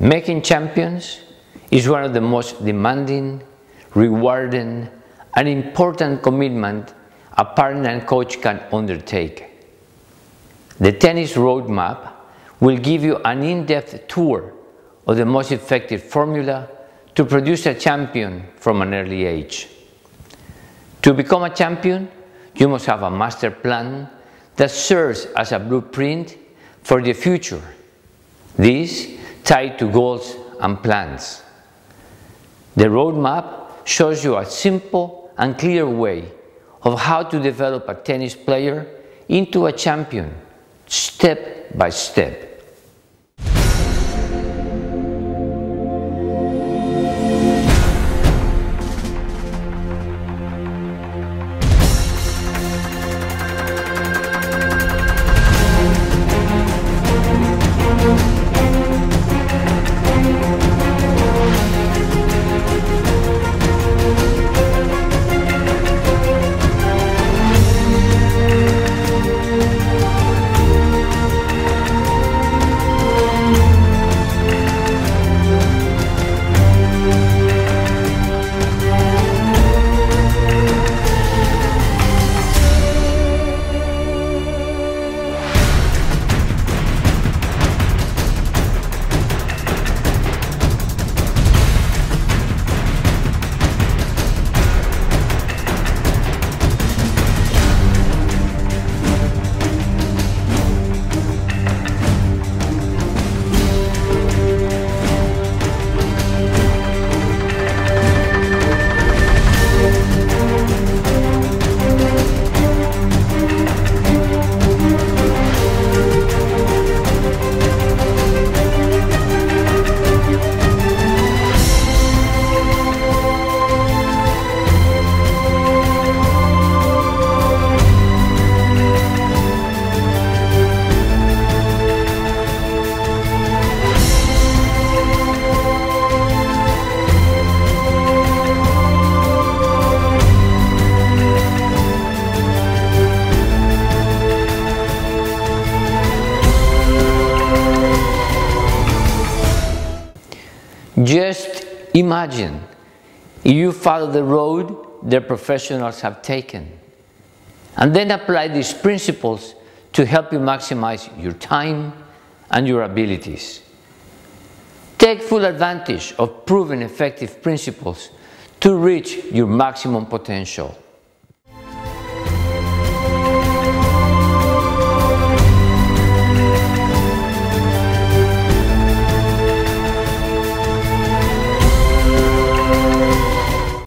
Making champions is one of the most demanding, rewarding, and important commitment a partner and coach can undertake. The tennis roadmap will give you an in-depth tour of the most effective formula to produce a champion from an early age. To become a champion, you must have a master plan that serves as a blueprint for the future. This tied to goals and plans. The roadmap shows you a simple and clear way of how to develop a tennis player into a champion, step by step. Just imagine you follow the road the professionals have taken and then apply these principles to help you maximize your time and your abilities. Take full advantage of proven effective principles to reach your maximum potential.